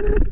you